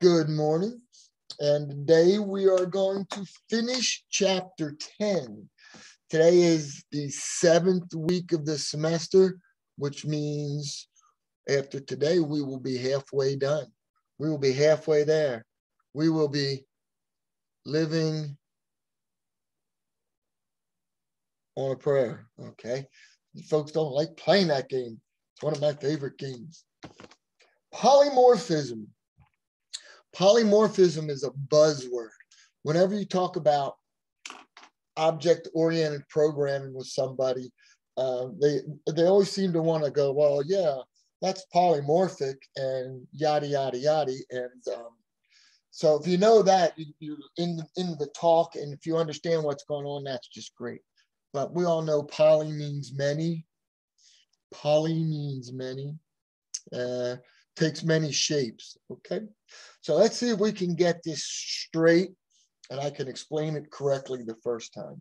Good morning. And today we are going to finish chapter 10. Today is the seventh week of the semester, which means after today we will be halfway done. We will be halfway there. We will be living on a prayer. Okay. You folks don't like playing that game. It's one of my favorite games. Polymorphism. Polymorphism is a buzzword. Whenever you talk about object oriented programming with somebody, uh, they they always seem to want to go, well, yeah, that's polymorphic and yada yada yada. And um, so if you know that, you, you're in in the talk, and if you understand what's going on, that's just great. But we all know poly means many. Poly means many. Uh, takes many shapes. Okay. So let's see if we can get this straight and I can explain it correctly the first time.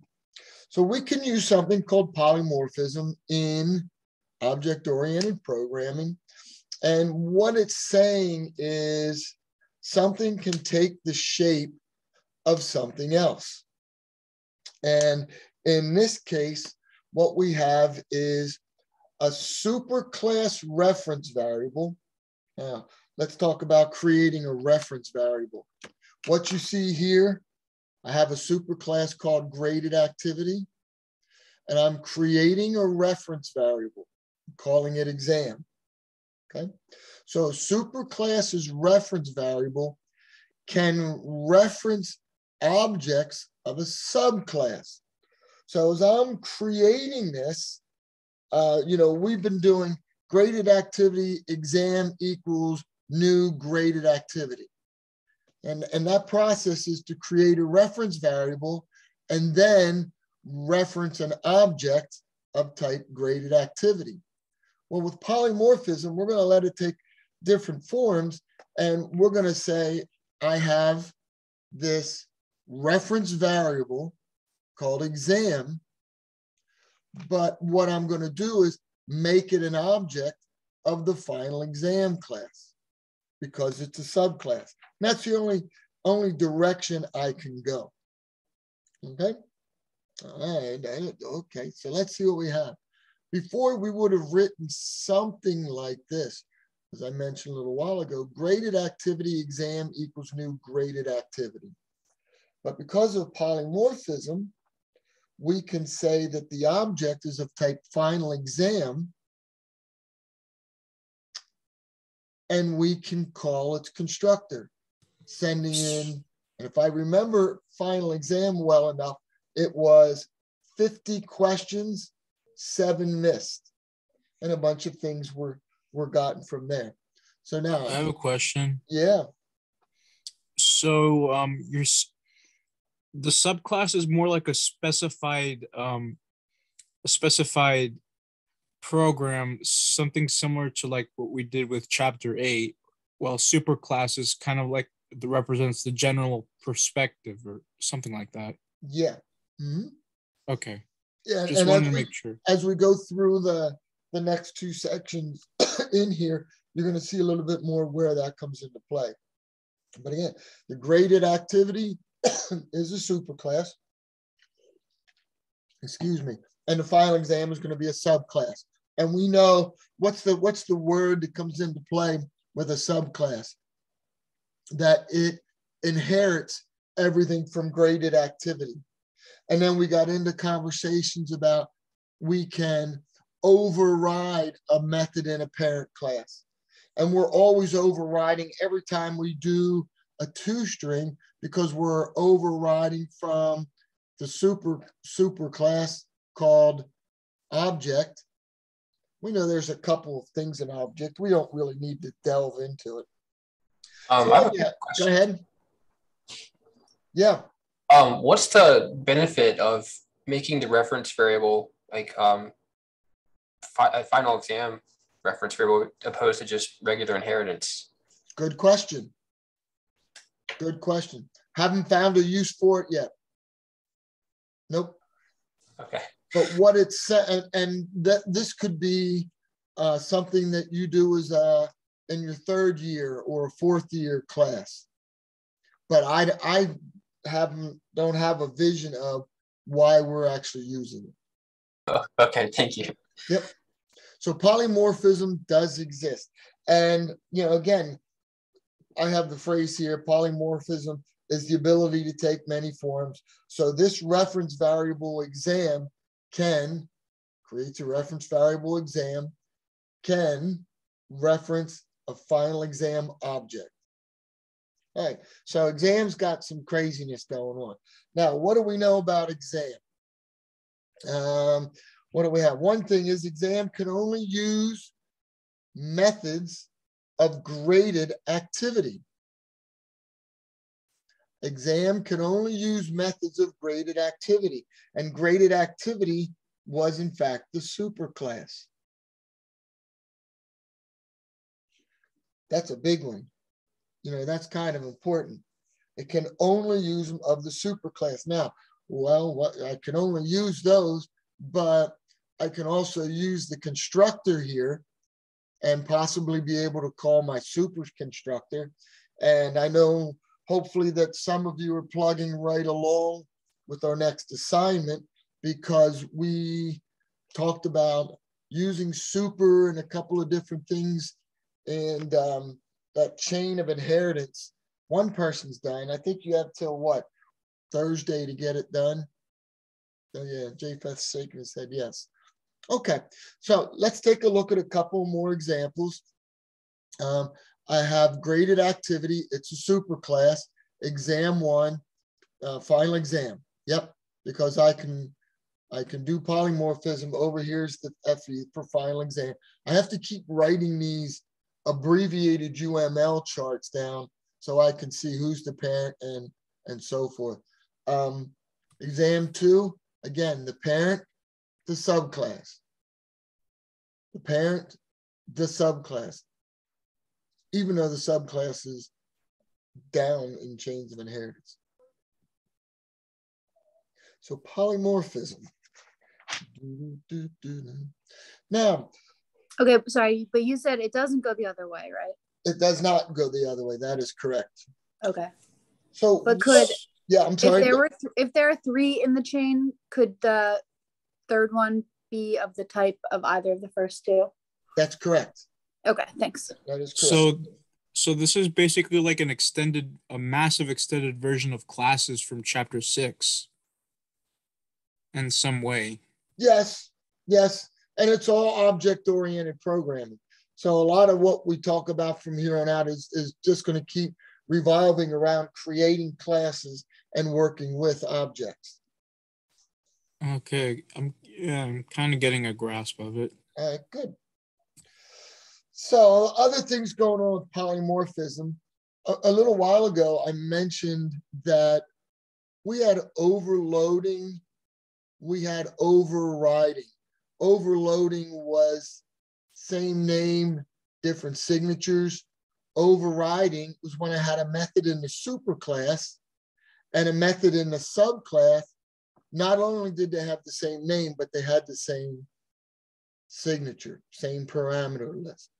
So we can use something called polymorphism in object-oriented programming. And what it's saying is something can take the shape of something else. And in this case, what we have is a superclass reference variable. Now, let's talk about creating a reference variable. What you see here, I have a superclass called graded activity, and I'm creating a reference variable, calling it exam. Okay, so superclass's reference variable can reference objects of a subclass. So as I'm creating this, uh, you know, we've been doing graded activity exam equals new graded activity. And, and that process is to create a reference variable and then reference an object of type graded activity. Well, with polymorphism, we're going to let it take different forms and we're going to say, I have this reference variable called exam. But what I'm going to do is make it an object of the final exam class because it's a subclass. And that's the only, only direction I can go. Okay. All right. Okay. So let's see what we have. Before we would have written something like this, as I mentioned a little while ago, graded activity exam equals new graded activity. But because of polymorphism, we can say that the object is of type final exam and we can call its constructor, sending in, and if I remember final exam well enough, it was 50 questions, seven missed, and a bunch of things were, were gotten from there. So now I have a question. Yeah. So um, you're the subclass is more like a specified um, a specified program, something similar to like what we did with chapter eight. While superclass is kind of like the represents the general perspective or something like that. Yeah. Mm-hmm. Okay. Yeah, Just and wanted to make sure. As we go through the the next two sections in here, you're going to see a little bit more where that comes into play. But again, the graded activity is a superclass. Excuse me. And the final exam is going to be a subclass. And we know what's the what's the word that comes into play with a subclass? That it inherits everything from graded activity. And then we got into conversations about we can override a method in a parent class. And we're always overriding every time we do a toString because we're overriding from the super super class called object. We know there's a couple of things in object. We don't really need to delve into it. Um, so, yeah, go ahead. Yeah. Um, what's the benefit of making the reference variable like um, fi- a final exam reference variable opposed to just regular inheritance? Good question. Good question. Haven't found a use for it yet. Nope. Okay. But what it's and, and that this could be uh, something that you do as a in your third year or a fourth year class. But I, I haven't, don't have a vision of why we're actually using it. Oh, okay, thank you. Yep. So polymorphism does exist. And, you know, again, I have the phrase here polymorphism is the ability to take many forms. So this reference variable exam can create a reference variable exam, can reference a final exam object. All right, so exams got some craziness going on. Now, what do we know about exam? Um, what do we have? One thing is exam can only use methods of graded activity. Exam can only use methods of graded activity, and graded activity was in fact the superclass. That's a big one. You know, that's kind of important. It can only use of the superclass. Now, well, what, I can only use those, but I can also use the constructor here and possibly be able to call my super constructor. And I know hopefully that some of you are plugging right along with our next assignment because we talked about using super and a couple of different things and um, that chain of inheritance. One person's done. I think you have till what Thursday to get it done. Oh yeah, Japheth Sagan said yes. Okay, so let's take a look at a couple more examples. Um, I have graded activity. It's a super class, exam one, uh, final exam. Yep, because I can I can do polymorphism. Over here's the FE for final exam. I have to keep writing these abbreviated UML charts down so I can see who's the parent and and so forth. Um, exam two, again, the parent, the subclass. The parent, the subclass. Even though the subclass is down in chains of inheritance. So polymorphism. Now. Okay, sorry, but you said it doesn't go the other way, right? It does not go the other way. That is correct. Okay. So, but could yeah, I'm sorry. If there were th- if there are three in the chain, could the third one be of the type of either of the first two? That's correct. Okay, thanks. That is correct. So so this is basically like an extended a massive extended version of classes from chapter 6 in some way. Yes. Yes, and it's all object oriented programming. So a lot of what we talk about from here on out is is just going to keep revolving around creating classes and working with objects. Okay, I'm yeah, I'm kind of getting a grasp of it. Right, good. So other things going on with polymorphism. A, a little while ago, I mentioned that we had overloading, we had overriding. Overloading was same name, different signatures. Overriding was when I had a method in the superclass and a method in the subclass. Not only did they have the same name, but they had the same signature, same parameter list.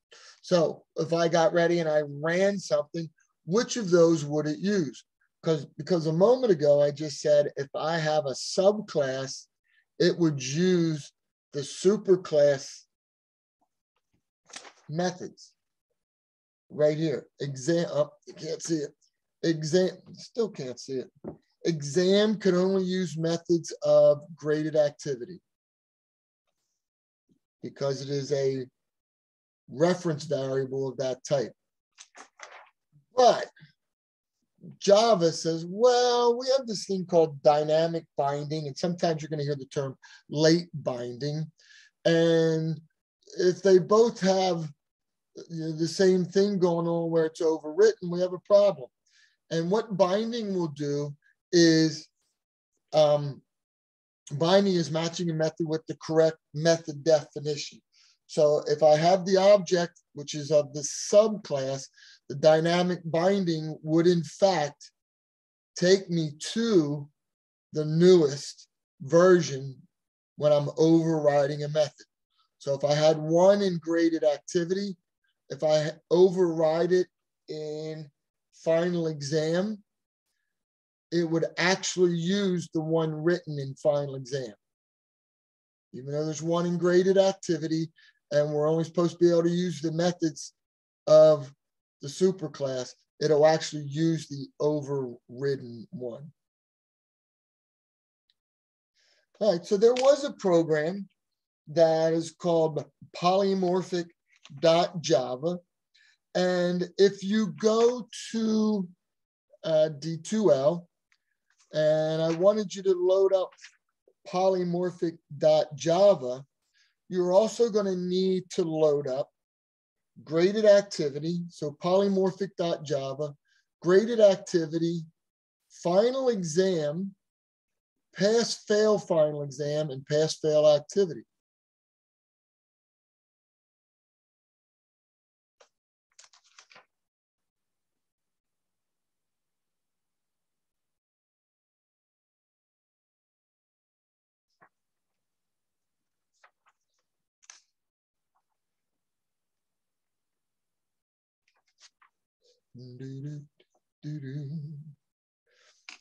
So if I got ready and I ran something, which of those would it use? Because because a moment ago I just said if I have a subclass, it would use the superclass methods right here. Exam, oh, you can't see it. Exam, still can't see it. Exam can only use methods of graded activity because it is a reference variable of that type. But Java says, well, we have this thing called dynamic binding, and sometimes you're going to hear the term late binding. And if they both have you know, the same thing going on where it's overwritten, we have a problem. And what binding will do is um, binding is matching a method with the correct method definition. So if I have the object, which is of the subclass, the dynamic binding would in fact take me to the newest version when I'm overriding a method. So if I had one in graded activity, if I override it in final exam, it would actually use the one written in final exam. Even though there's one in graded activity, and we're only supposed to be able to use the methods of the superclass, it'll actually use the overridden one. All right, so there was a program that is called polymorphic.java. And if you go to uh, D2L, and I wanted you to load up polymorphic.java, you're also going to need to load up graded activity. So polymorphic.java, graded activity, final exam, pass fail final exam, and pass fail activity.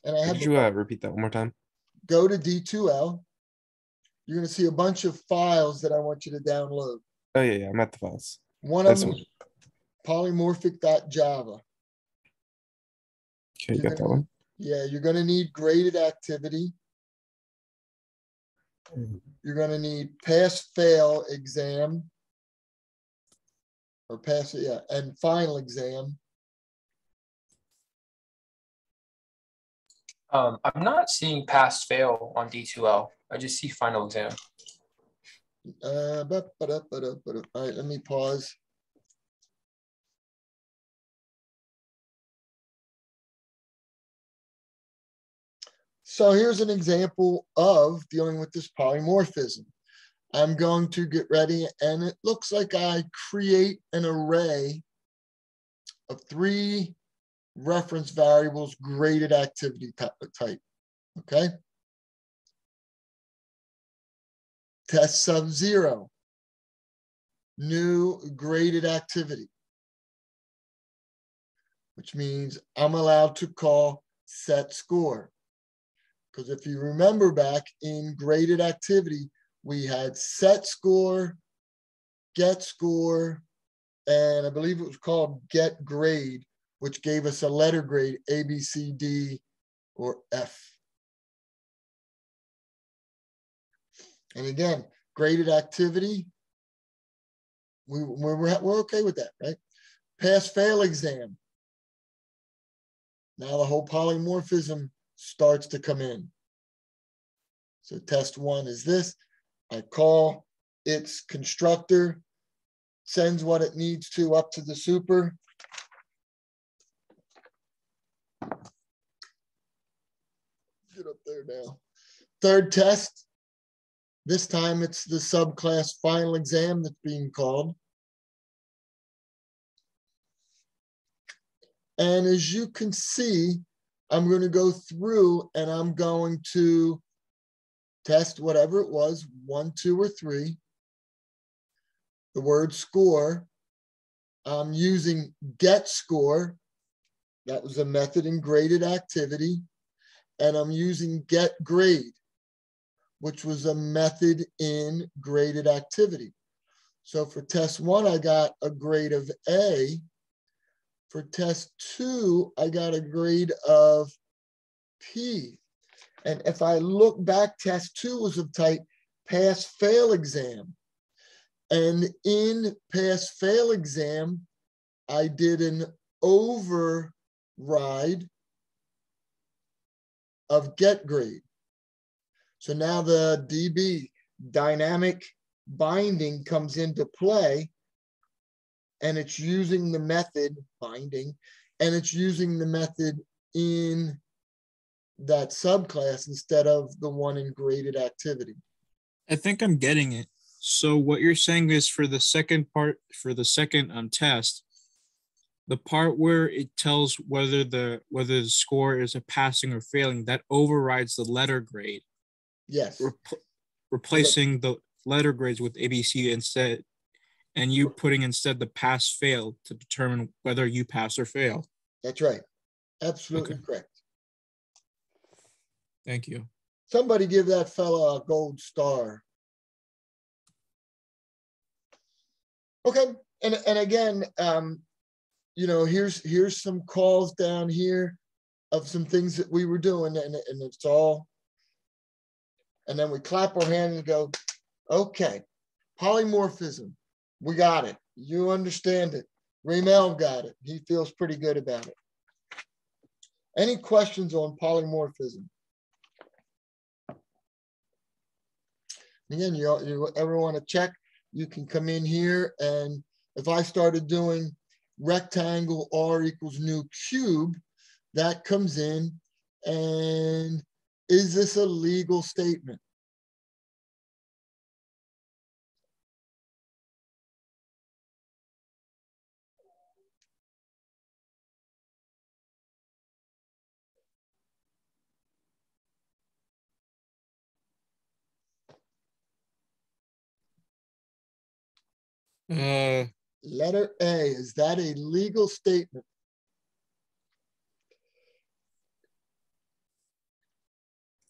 And I have Could you uh, repeat that one more time? go to D2L. You're going to see a bunch of files that I want you to download. Oh yeah, yeah, I'm at the files. One of them, is polymorphic.java. Okay, you got that one. Yeah, you're going to need graded activity. You're going to need pass fail exam. Or pass, yeah, and final exam. Um, I'm not seeing pass fail on D2L. I just see final exam. Uh, ba- da- ba- da- ba- All right, let me pause. So here's an example of dealing with this polymorphism. I'm going to get ready and it looks like I create an array of three reference variables graded activity type, okay? Test sub zero, new graded activity, which means I'm allowed to call set score. Because if you remember back in graded activity, we had set score, get score, and I believe it was called get grade, which gave us a letter grade A, B, C, D, or F. And again, graded activity, we, we're, we're, okay with that, right? Pass fail exam. Now the whole polymorphism starts to come in. So test one is this. I call its constructor, sends what it needs to up to the super. Get up there now. Third test. This time it's the subclass final exam that's being called. And as you can see, I'm going to go through and I'm going to test whatever it was, one, two, or three. The word score. I'm using get score. That was a method in graded activity. And I'm using get grade, which was a method in graded activity. So for test one, I got a grade of A. For test two, I got a grade of P. And if I look back, test two was of type pass fail exam. And in pass fail exam, I did an override of get grade. So now the DB dynamic binding comes into play and it's using the method binding and it's using the method in that subclass instead of the one in graded activity. I think I'm getting it. So what you're saying is for the second part, for the second um, test, the part where it tells whether the whether the score is a passing or failing, that overrides the letter grade, Yes, rep- replacing the letter grades with ABC instead, and you putting instead the pass fail to determine whether you pass or fail. That's right. Absolutely Okay. correct. Thank you. Somebody give that fella a gold star. Okay, and and again, um, you know, here's here's some calls down here of some things that we were doing, and and it's all. And then we clap our hands and go, okay, polymorphism, we got it. You understand it. Ramel got it. He feels pretty good about it. Any questions on polymorphism? Again, you, you ever want to check, you can come in here and if I started doing rectangle R equals new cube, that comes in and is this a legal statement? Uh, Letter A, is that a legal statement?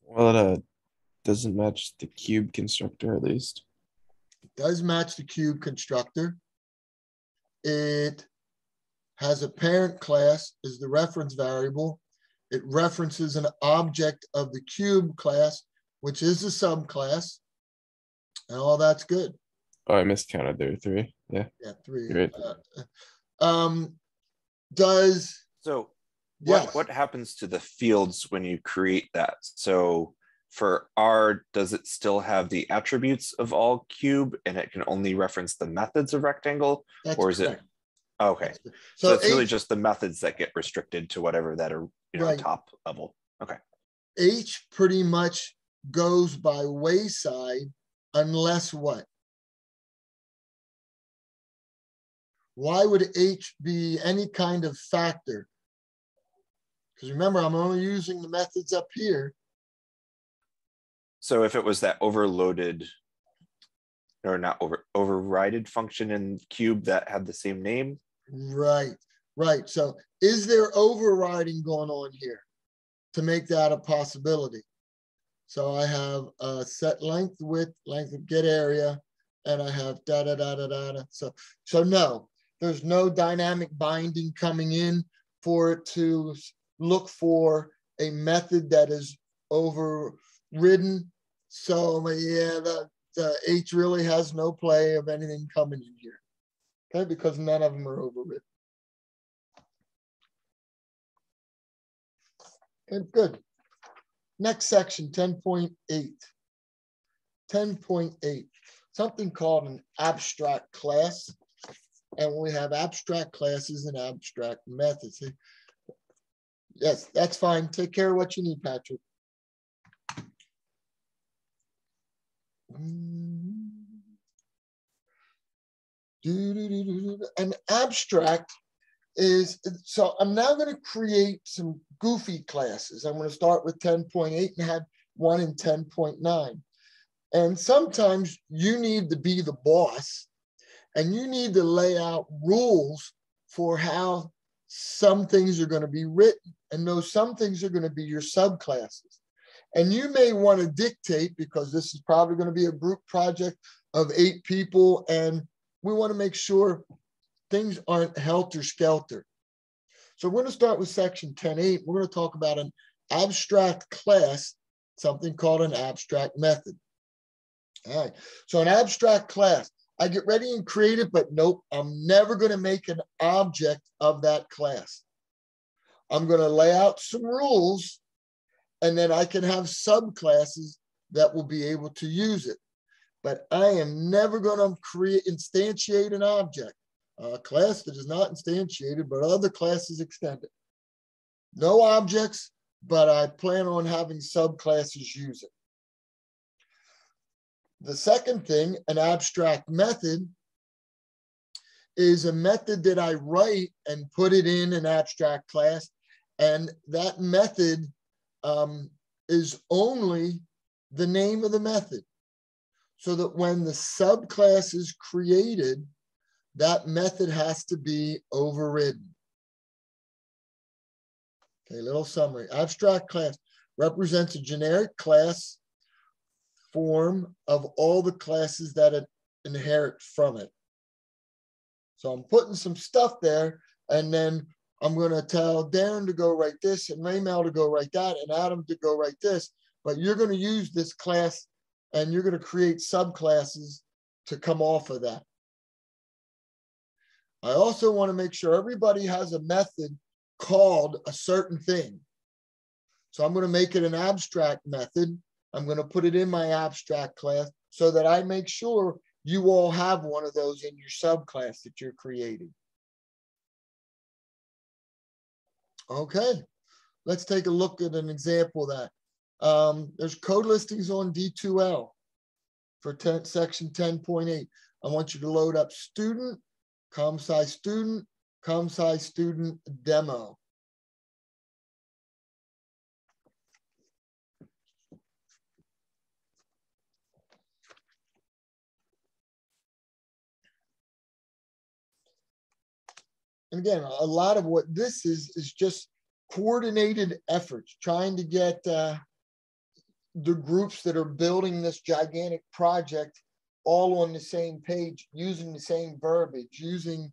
Well, it uh, doesn't match the cube constructor at least. It does match the cube constructor. It has a parent class is the reference variable. It references an object of the cube class, which is a subclass. And all that's good. Oh, I miscounted there. Three. Yeah. Yeah, three. You're right. Uh, um, does, So yes, what, what happens to the fields when you create that? So for R, does it still have the attributes of all cube and it can only reference the methods of rectangle? that's or is it- correct. Okay, That's correct. so it's really just the methods that get restricted to whatever that are, you know, Right. top level. Okay. H pretty much goes by wayside unless what? Why would H be any kind of factor? Because remember, I'm only using the methods up here. So if it was that overloaded or not over overrided function in cube that had the same name, Right, right. So is there overriding going on here to make that a possibility? So I have a set length, width, length of get area, and I have da da da da da. da. So so no, there's no dynamic binding coming in for it to look for a method that is overridden. So yeah, the, the H really has no play of anything coming in here. Okay, because none of them are overridden. Okay, good. Next section, 10.8. 10.8, something called an abstract class. And we have abstract classes and abstract methods. Yes, that's fine. Take care of what you need, Patrick. An abstract is, so I'm now going to create some goofy classes. I'm going to start with 10.8 and have one in 10.9. And sometimes you need to be the boss and you need to lay out rules for how some things are going to be written. And those some things are going to be your subclasses. And you may want to dictate because this is probably going to be a group project of eight people. And we want to make sure things aren't helter skelter. So we're going to start with section 10.8. We're going to talk about an abstract class, something called an abstract method. All right. So an abstract class, I get ready and create it, but nope, I'm never going to make an object of that class. I'm going to lay out some rules and then I can have subclasses that will be able to use it. But I am never going to create instantiate an object, a class that is not instantiated, but other classes extended. No objects, but I plan on having subclasses use it. The second thing, an abstract method, is a method that I write and put it in an abstract class. And that method um, is only the name of the method. So that when the subclass is created, that method has to be overridden. Okay, little summary. Abstract class represents a generic class form of all the classes that it inherit from it. So I'm putting some stuff there, and then I'm going to tell Darren to go write this, and Raymel to go write that, and Adam to go write this. But you're going to use this class, and you're going to create subclasses to come off of that. I also want to make sure everybody has a method called a certain thing. So I'm going to make it an abstract method. I'm going to put it in my abstract class so that I make sure you all have one of those in your subclass that you're creating. Okay, let's take a look at an example of that. Um, there's code listings on D2L for 10, section 10.8. I want you to load up student, ComSci student, ComSci student demo. And again, a lot of what this is, is just coordinated efforts, trying to get uh, the groups that are building this gigantic project all on the same page, using the same verbiage, using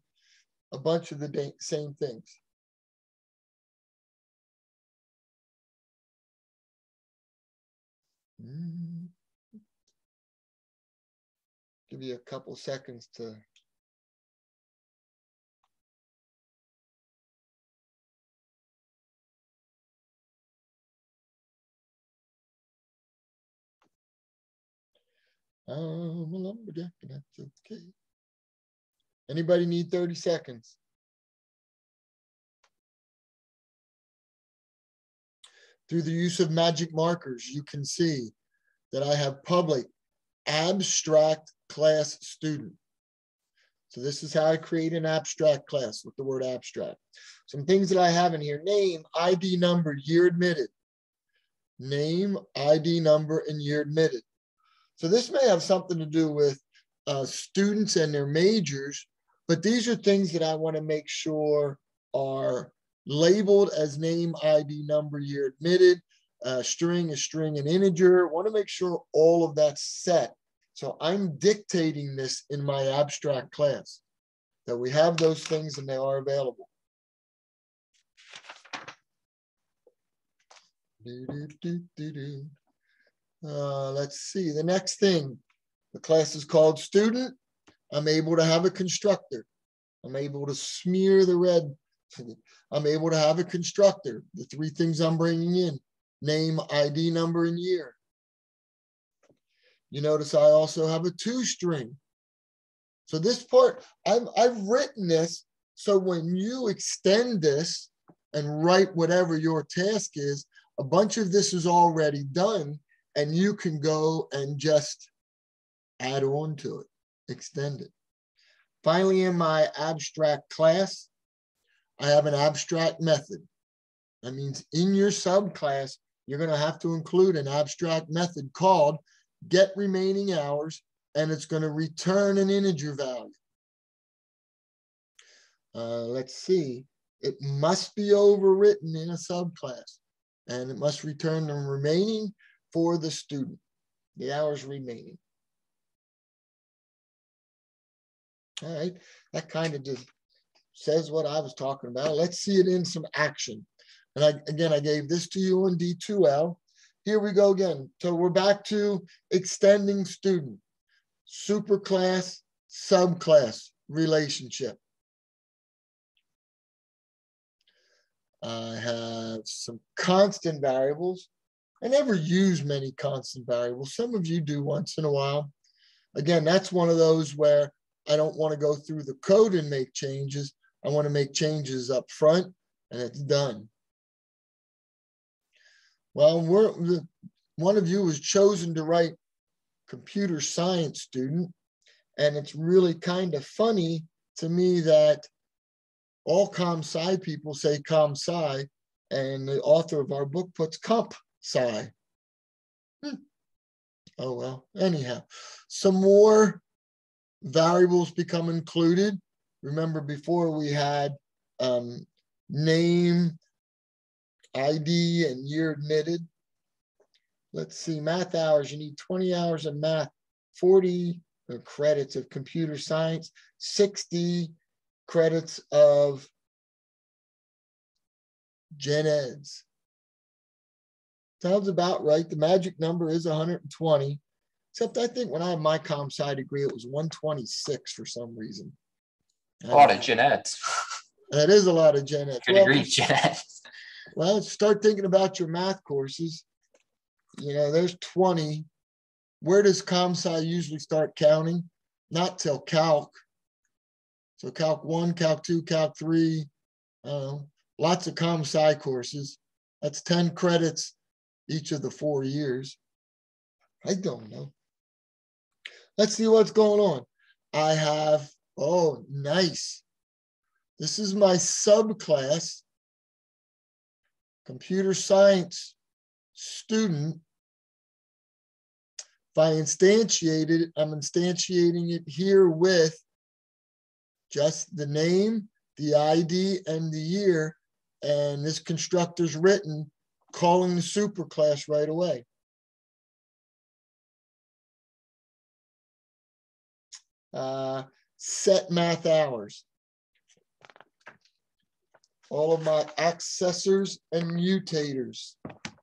a bunch of the same things. Mm. Give you a couple seconds to Um, I'm a lumberjack and that's okay. Anybody need 30 seconds? Through the use of magic markers, you can see that I have public abstract class student. So this is how I create an abstract class with the word abstract. Some things that I have in here, name, ID number, year admitted. Name, ID number, and year admitted. So this may have something to do with uh, students and their majors, but these are things that I want to make sure are labeled as name, ID, number, year admitted, uh, string is string and integer. want to make sure all of that's set. So I'm dictating this in my abstract class, that we have those things and they are available. Do, do, do, uh, let's see, the next thing, the class is called student. I'm able to have a constructor. I'm able to smear the red. I'm able to have a constructor. The three things I'm bringing in, name, ID number, and year. You notice I also have a toString. So this part, I've, I've written this so when you extend this and write whatever your task is, a bunch of this is already done and you can go and just add on to it, extend it. Finally, in my abstract class, I have an abstract method. That means in your subclass, you're going to have to include an abstract method called get remaining hours, and it's going to return an integer value. Uh, let's see, it must be overwritten in a subclass, and it must return the remaining for the student, the hours remaining. All right, that kind of just says what I was talking about. Let's see it in some action. And I, again, I gave this to you in D2L. Here we go again. So we're back to extending student, superclass, subclass relationship. I have some constant variables. I never use many constant variables. Some of you do once in a while. Again, that's one of those where I don't want to go through the code and make changes. I want to make changes up front and it's done. Well, one of you was chosen to write computer science student. And it's really kind of funny to me that all comp sci people say comp sci and the author of our book puts comp Sigh. Hmm. Oh well, anyhow, some more variables become included. Remember before we had um, name, ID, and year admitted. Let's see, math hours, you need 20 hours of math, 40 credits of computer science, 60 credits of gen eds. Sounds about right. The magic number is 120. Except I think when I had my com sci degree, it was 126 for some reason. A lot of gen eds. That is a lot of gen eds. Good Well, degree gen eds. well, start thinking about your math courses. You know, there's 20. Where does com sci usually start counting? Not till calc. So calc one, calc two, calc three, uh, lots of com sci courses. That's 10 credits each of the four years. I don't know. Let's see what's going on. I have, oh, nice. This is my subclass, computer science student. If I instantiate it, I'm instantiating it here with just the name, the ID, and the year. And this constructor's written, calling the superclass right away. Uh, set math hours. All of my accessors and mutators,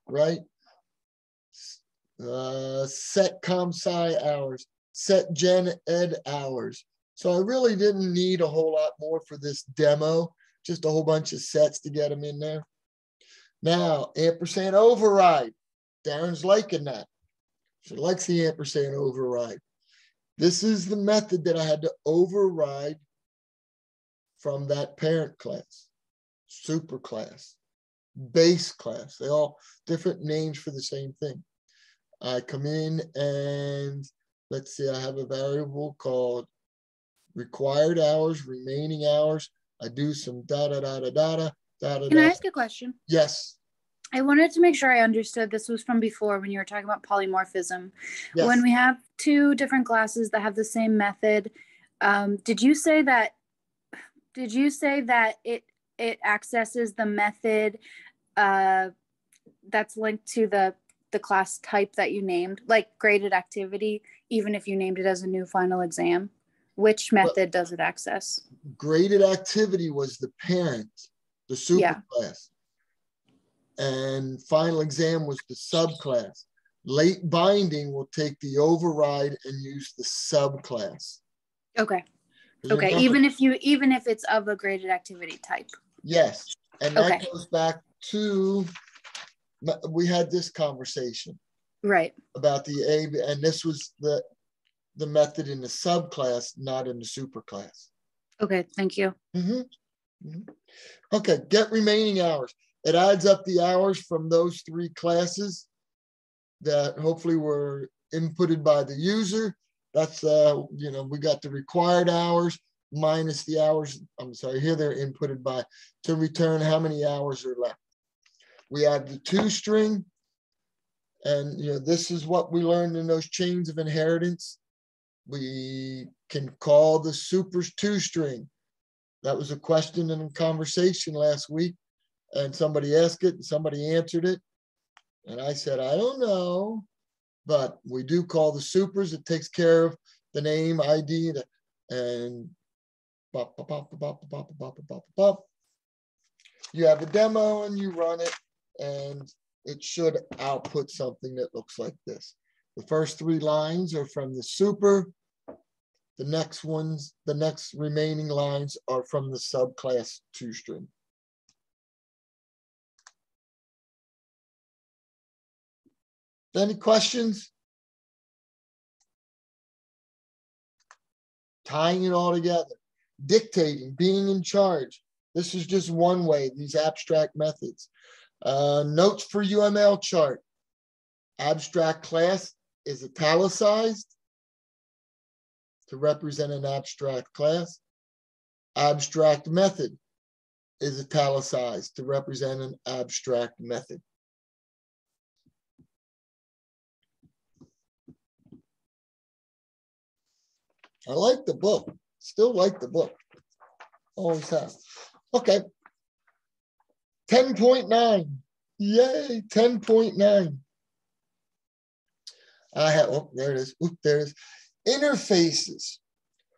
right? Uh, set com sci hours, set gen ed hours. So I really didn't need a whole lot more for this demo, just a whole bunch of sets to get them in there. Now, ampersand override. Darren's liking that. She likes the ampersand override. This is the method that I had to override from that parent class, super class, base class. They all different names for the same thing. I come in and let's see, I have a variable called required hours, remaining hours. I do some da da da da da da da da. Can I ask a question? Yes. I wanted to make sure I understood this was from before when you were talking about polymorphism. Yes. When we have two different classes that have the same method, um, did you say that? Did you say that it it accesses the method uh, that's linked to the the class type that you named, like graded activity, even if you named it as a new final exam? Which Well- method does it access? graded activity was the parent, the super Yeah. class. And final exam was the subclass. Late binding will take the override and use the subclass. Okay. Okay. remember- Even if you even if it's of a graded activity type. Yes, and that Okay. goes back to, we had this conversation Right. about the A, and this was the, the method in the subclass, not in the superclass. Okay. Thank you. Mhm. Mhm. Okay, get remaining hours. It adds up the hours from those three classes that hopefully were inputted by the user. That's, uh, you know, we got the required hours minus the hours, I'm sorry, here they're inputted by, to return how many hours are left. We add the toString. And, you know, this is what we learned in those chains of inheritance. We can call the super toString. That was a question in a conversation last week. And somebody asked it and somebody answered it. And I said, I don't know. But we do call the supers. It takes care of the name, ID, and bop, bop, bop, bop, bop, bop, bop, bop, bop. you have a demo and you run it and it should output something that looks like this. The first three lines are from the super. The next ones, the next remaining lines are from the subclass toString. Any questions? Tying it all together, dictating, being in charge. This is just one way, these abstract methods. Uh, notes for UML chart. Abstract class is italicized to represent an abstract class. Abstract method is italicized to represent an abstract method. I like the book, still like the book. Always have. Okay. 10.9. Yay, 10.9. I have, oh, there it is. Oop, there it is. Interfaces.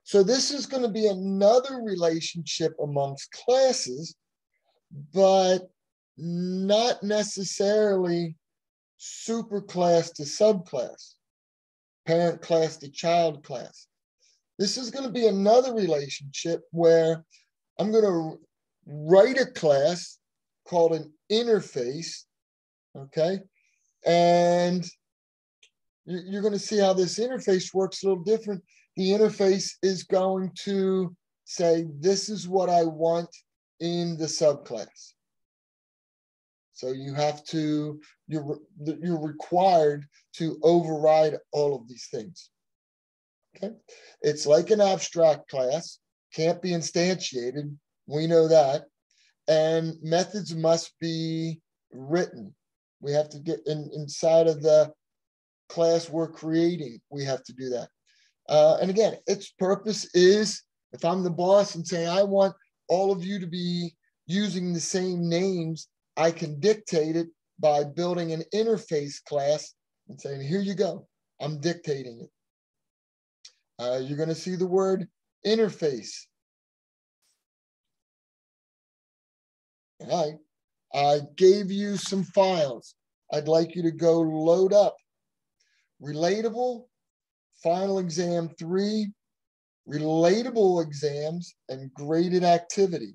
So this is going to be another relationship amongst classes, but not necessarily super class to subclass, parent class to child class. This is going to be another relationship where I'm going to write a class called an interface, okay? And you're going to see how this interface works a little different. The interface is going to say, this is what I want in the subclass. So you have to, you're, you're required to override all of these things. Okay. It's like an abstract class, can't be instantiated. We know that. And methods must be written. We have to get in, inside of the class we're creating. We have to do that. Uh, and again, its purpose is if I'm the boss and saying, I want all of you to be using the same names, I can dictate it by building an interface class and saying, here you go, I'm dictating it. Uh, you're going to see the word interface. All right. I gave you some files. I'd like you to go load up relatable, final exam three, relatable exams, and graded activity.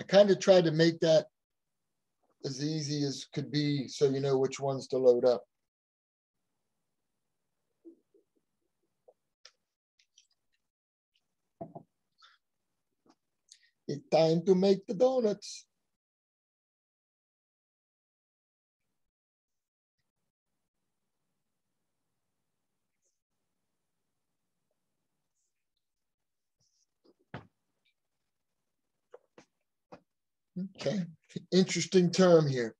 I kind of tried to make that as easy as could be so you know which ones to load up. It's time to make the donuts. Okay, interesting term here.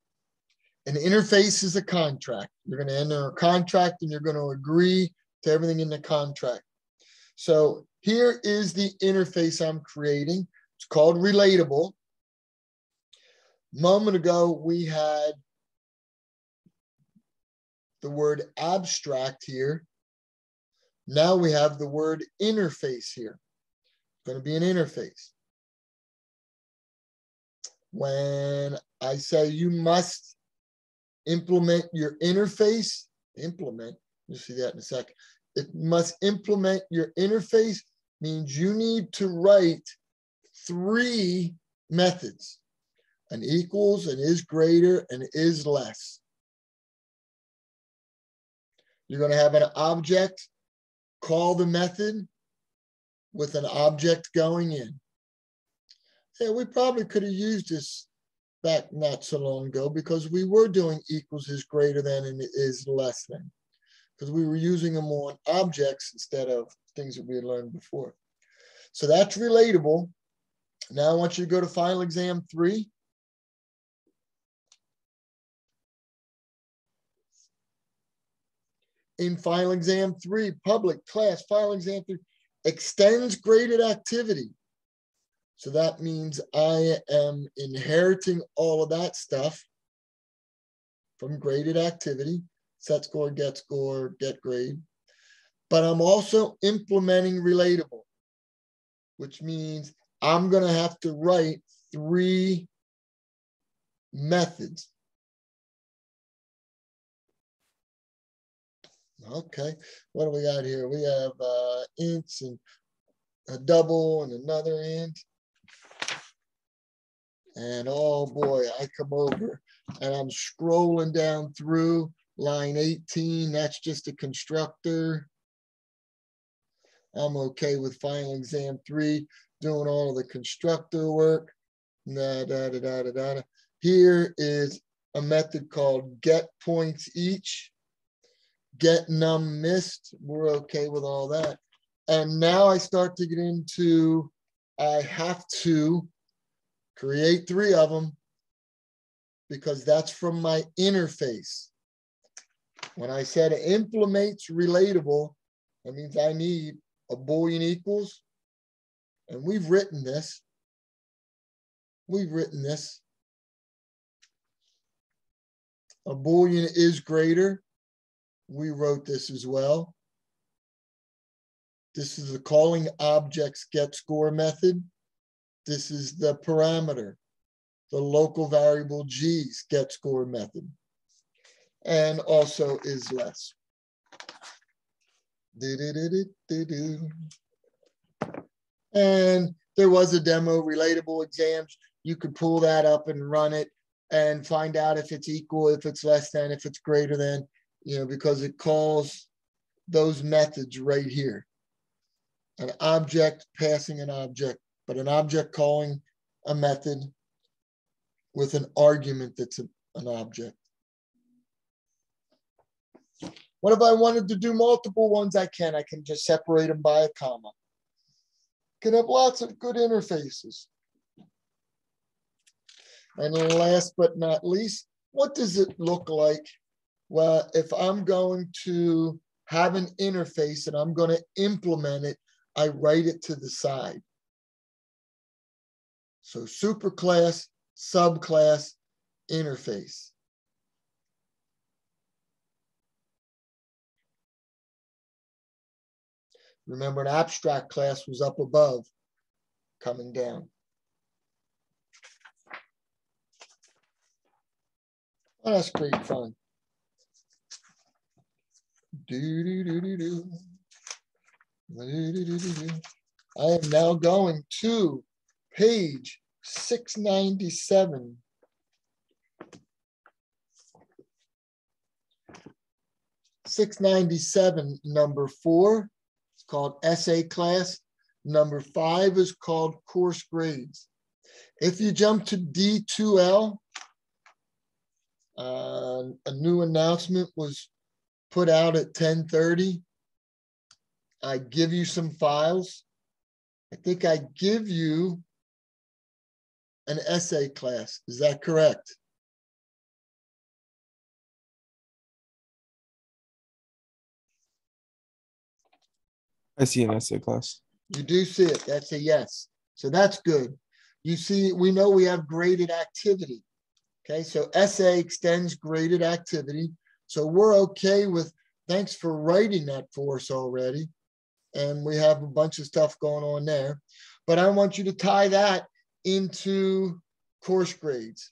An interface is a contract. You're going to enter a contract and you're going to agree to everything in the contract. So here is the interface I'm creating. It's called Relatable. Moment ago, we had the word abstract here. Now we have the word interface here. It's going to be an interface when I say you must implement your interface, implement, you'll see that in a second. It must implement your interface means you need to write three methods, an equals, an is greater, and is less. You're going to have an object, call the method with an object going in yeah, we probably could have used this back not so long ago because we were doing equals is greater than and is less than because we were using them on objects instead of things that we had learned before. So that's relatable. Now I want you to go to final exam three. In final exam three, public class, final exam three, extends graded activity. So that means I am inheriting all of that stuff from graded activity, set score, get score, get grade. But I'm also implementing relatable, which means I'm going to have to write three methods. Okay, what do we got here? We have uh, ints and a double and another int. And oh boy, I come over and I'm scrolling down through line 18. That's just a constructor. I'm okay with final exam three, doing all of the constructor work. Da, da, da, da, da, da. Here is a method called get points each, get num missed. We're okay with all that. And now I start to get into, I have to create three of them because that's from my interface. When I said implements relatable, that means I need a Boolean equals. And we've written this. We've written this. A Boolean is greater. We wrote this as well. This is the calling objects get score method. This is the parameter, the local variable g's get score method. And also is less. And there was a demo relatable exams. You could pull that up and run it and find out if it's equal, if it's less than, if it's greater than, you know, because it calls those methods right here. An object passing an object, but an object calling a method with an argument that's an object. What if I wanted to do multiple ones? I can. I can just separate them by a comma. Can have lots of good interfaces. And last but not least, what does it look like? Well, if I'm going to have an interface and I'm going to implement it, I write it to the side. So superclass, subclass, interface. Remember, an abstract class was up above, coming down. That's great fun. Do, do, do, do, do. Do, do, do, do, do. I am now going to page 697. Six ninety seven, number four called essay class. Number five is called course grades. If you jump to D2L, uh, a new announcement was put out at 1030. I give you some files. I think I give you an essay class. Is that correct? I see an essay class. You do see it. That's a yes. So that's good. You see, we know we have graded activity. Okay, so essay extends graded activity. So we're okay with, thanks for writing that for us already. And we have a bunch of stuff going on there. But I want you to tie that into course grades.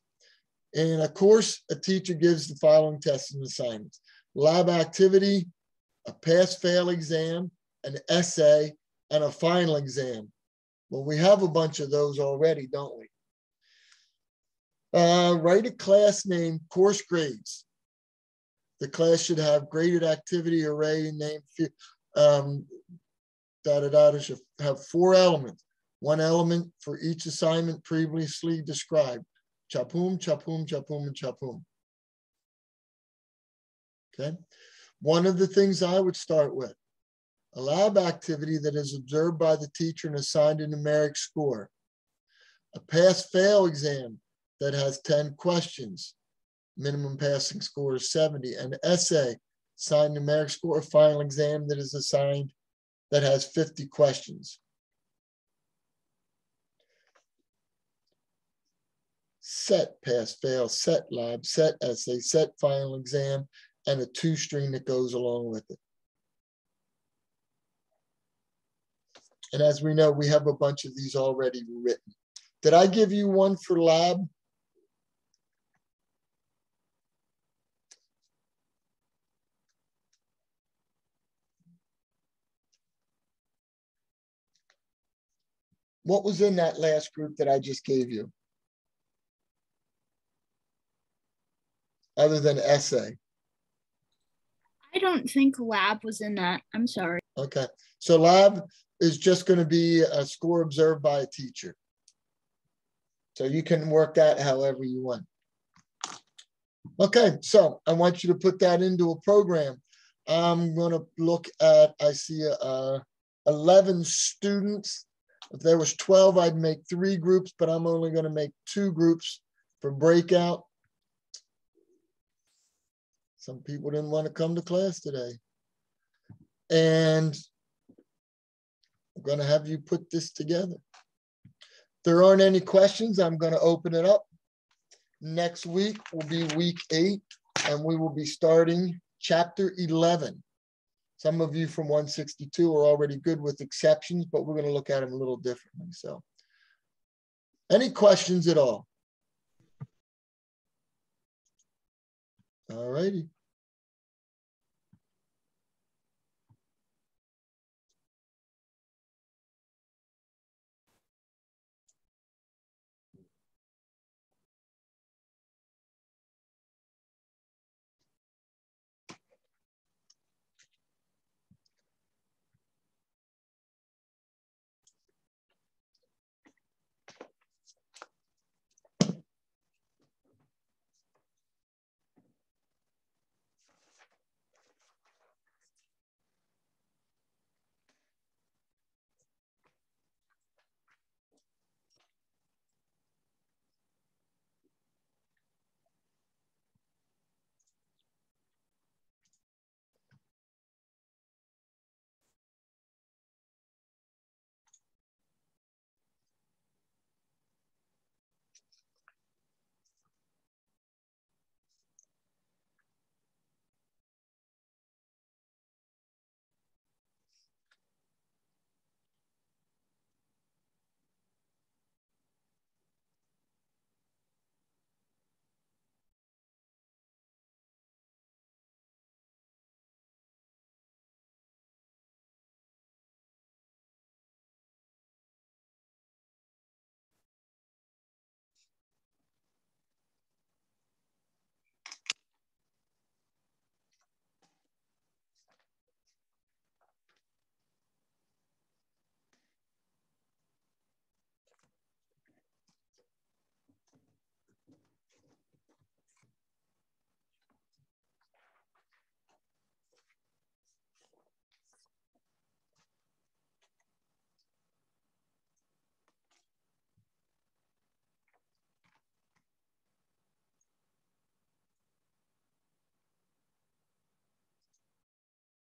In a course, a teacher gives the following tests and assignments. Lab activity, a pass-fail exam, an essay, and a final exam. Well, we have a bunch of those already, don't we? Uh, write a class name, course grades. The class should have graded activity array named um, da da da. should have four elements. One element for each assignment previously described. Chapum, chapum, chapum, and chapum. Okay. One of the things I would start with a lab activity that is observed by the teacher and assigned a numeric score, a pass-fail exam that has 10 questions, minimum passing score is 70, an essay, assigned numeric score, a final exam that is assigned that has 50 questions. Set pass fail, set lab, set essay, set final exam, and a toString that goes along with it. And as we know, we have a bunch of these already written. Did I give you one for lab? What was in that last group that I just gave you? Other than essay. I don't think lab was in that. I'm sorry. Okay. So lab is just going to be a score observed by a teacher. So you can work that however you want. Okay, so I want you to put that into a program. I'm going to look at, I see uh, 11 students. If there was 12, I'd make three groups, but I'm only going to make two groups for breakout. Some people didn't want to come to class today. And I'm going to have you put this together. If there aren't any questions, I'm going to open it up. Next week will be week eight, and we will be starting chapter 11. Some of you from 162 are already good with exceptions, but we're going to look at them a little differently. So, any questions at all? All righty.